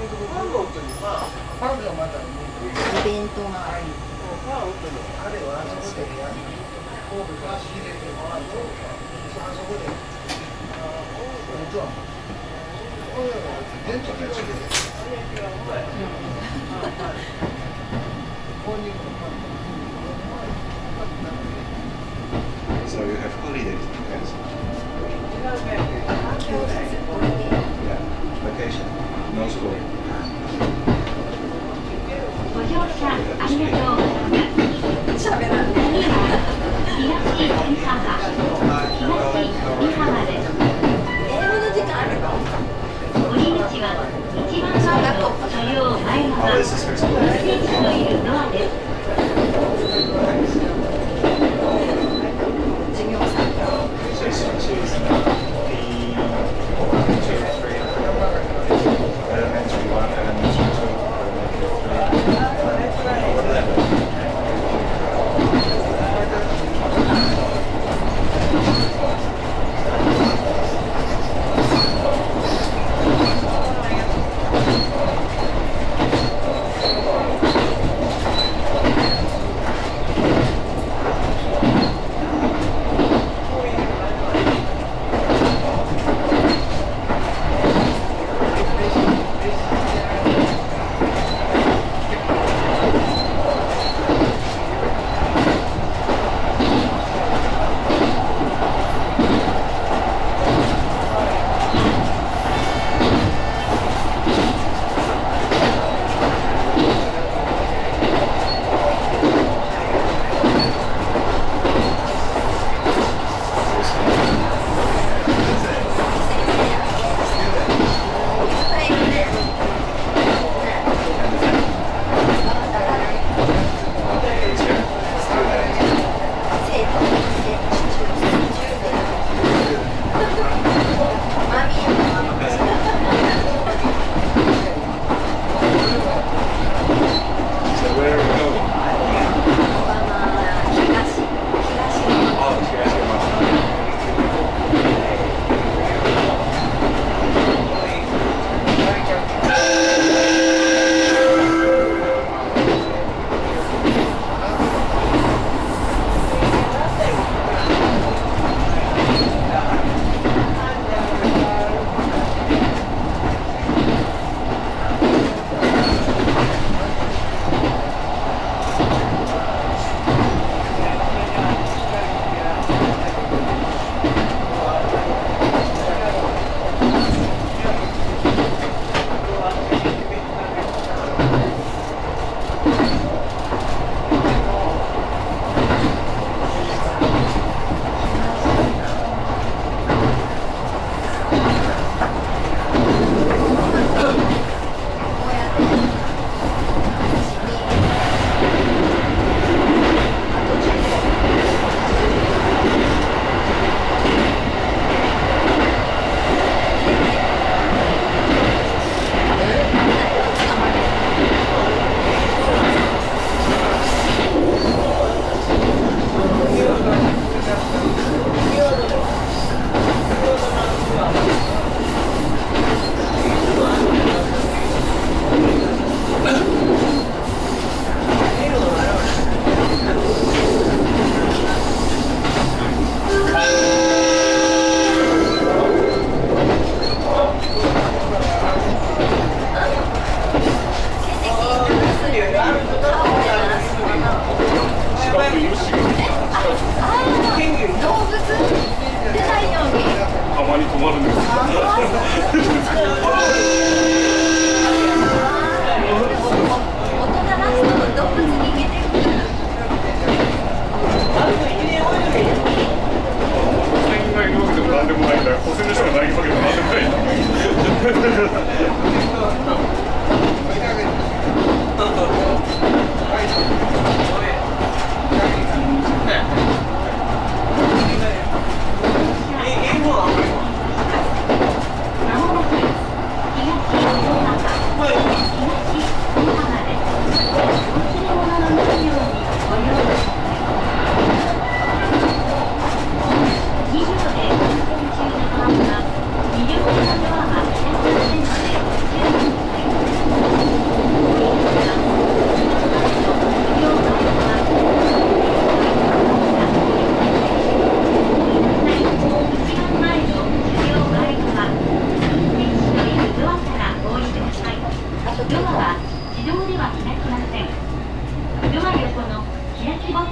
イベントがある。So you have holidays, yes? Yeah, vacation, no school. Oh, this is very cool.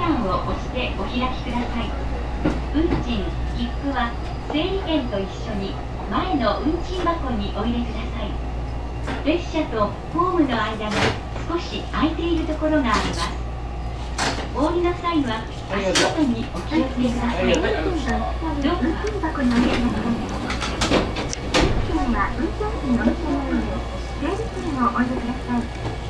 ンを押してお開きください。運賃切符は整理券と一緒に前の運賃箱にお入れください。列車とホームの間が少し空いているところがあります。お降りの際は足元にお気をつけください。どうか運賃箱にお入れください運賃は運転のお店ので整理券をお入れください。